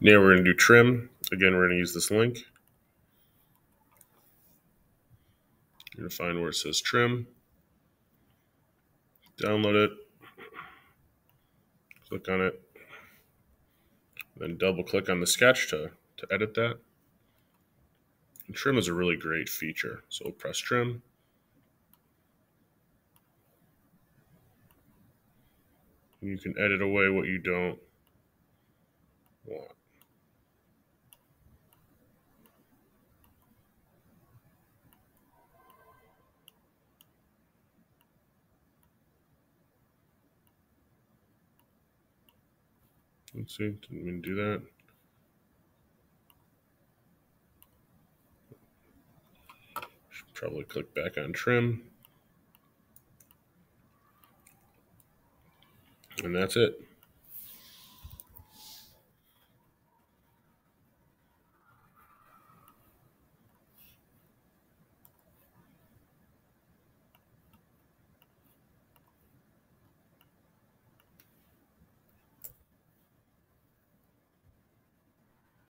Now we're going to do trim. Again, we're going to use this link. You're going to find where it says trim. Download it. Click on it. Then double click on the sketch to, to edit that. And trim is a really great feature. So press trim. You can edit away what you don't want. Let's see, didn't mean to do that. Should probably click back on trim. And that's it.